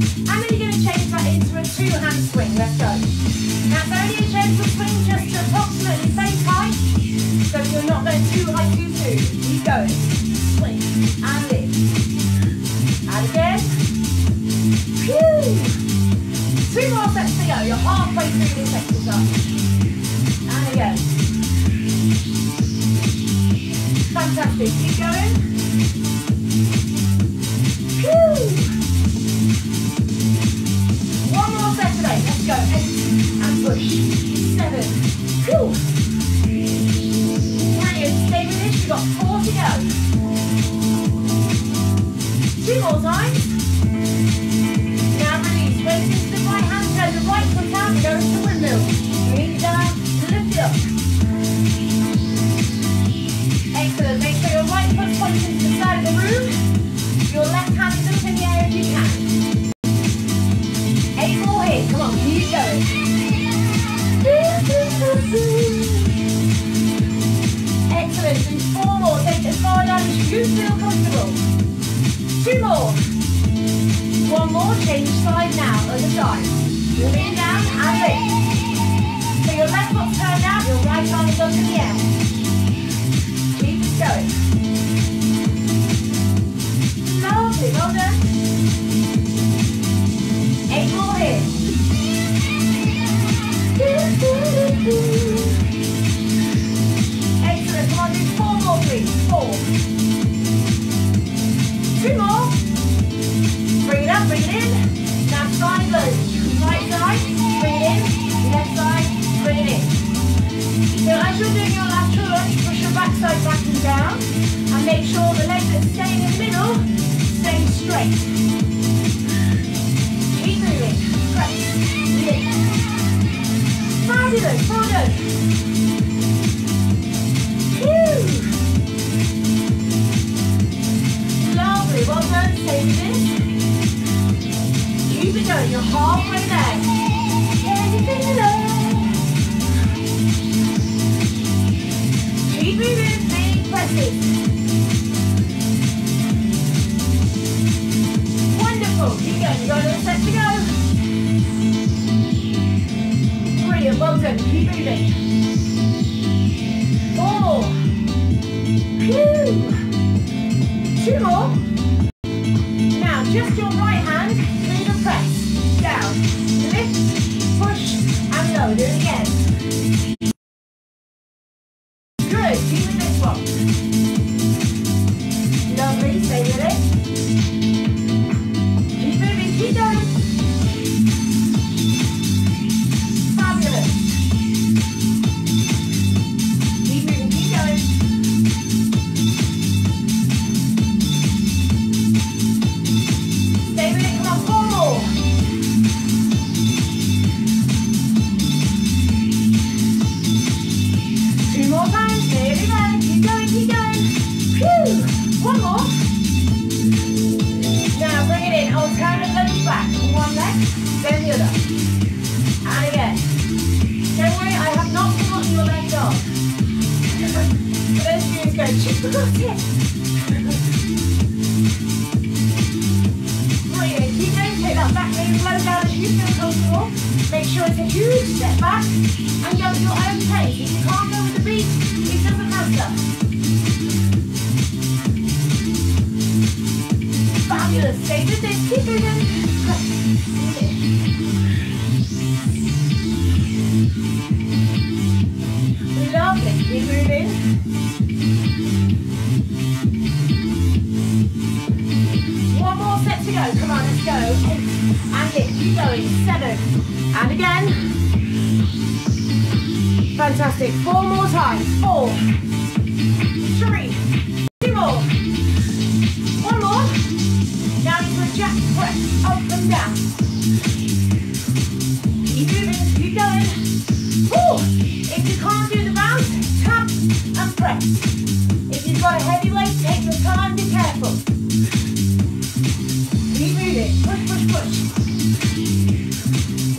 And then you're gonna change that into a two-hand swing. Let's go. Now it's only a gentle swing, just to approximately same height. So you're not going too high too soon. Keep going. Swing and lift. And again. Phew. Two more sets to go. You're halfway through this exercise. And again. Fantastic. Keep going. Two more times. Two more. One more. Change side now. Other side. Moving down and lift. So your left foot's turned out, your right arm is in the air. Keep going. Anything alone. Keep moving. Presses. Wonderful. Going. You've got set to go. Brilliant. Well done. Keep. Four. Phew. Two more. And again. Don't worry, I have not forgotten your left arm. For those of you it. Brilliant. Keep going. Take that back knee down as you feel comfortable. Make sure it's a huge step back and go at your own pace. If you can't go with the beat, it doesn't matter. let's go. And lift, keep going, seven. And again. Fantastic, four more times, four, three, two more, one more. Down into a jack press, up and down. Keep moving, keep going. Four. If you can't do the bounce, tap and press. If you've got a heavy weight, take your time, be careful push.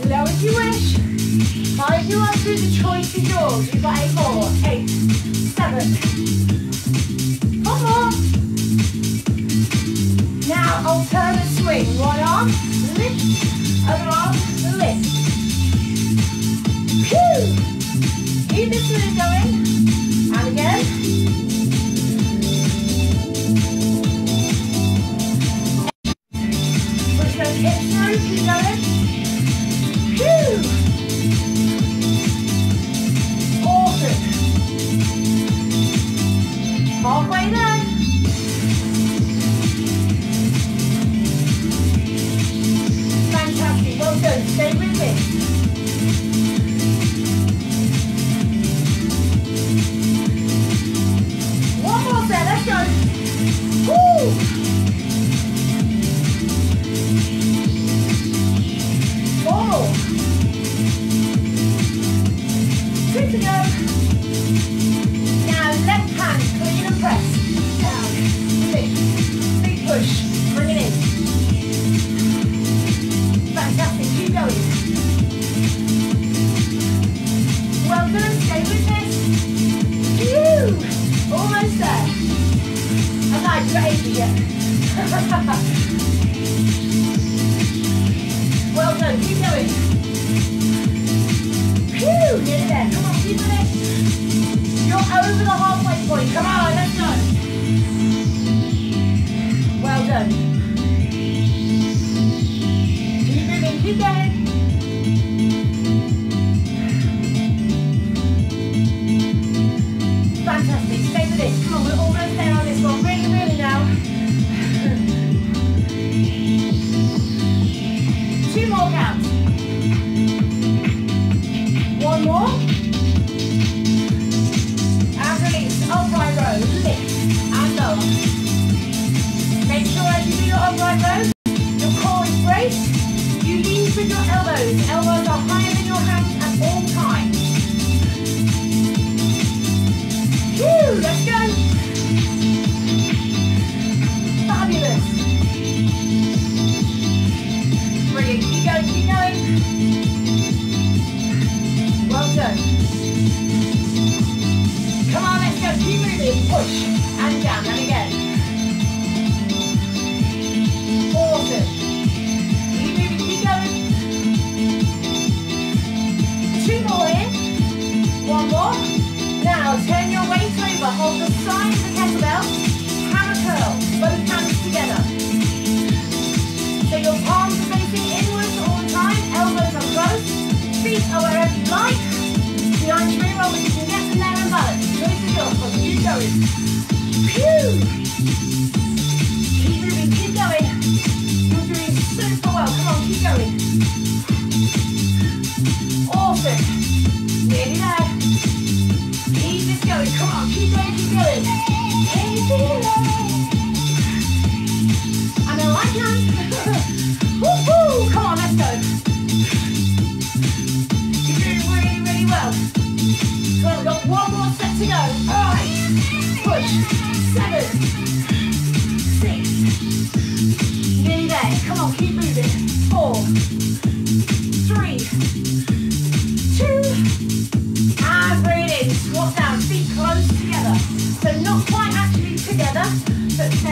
Low as you wish. High if you want to. The choice is yours. We've got eight more. Eight, seven. One more. Now alternate swing. One arm, lift. Other arm, lift. Whew. Keep this move going. point. Come on! or wherever you like. Behind three rollers, you can get them there and balance. Choice is yours, but keep going. Phew! Keep moving, keep going. You're doing super well. Come on, keep going. Awesome. Nearly there. Keep this going. Come on, keep going, keep going. Keep it going. I know I can. Woohoo! Come on, let's go. So we've got one more set to go. Alright. Push. Seven. Six. Nearly there. Come on, keep moving. Four. Three. Two. And breathe in. Squat down. Feet close together. So not quite actually together, but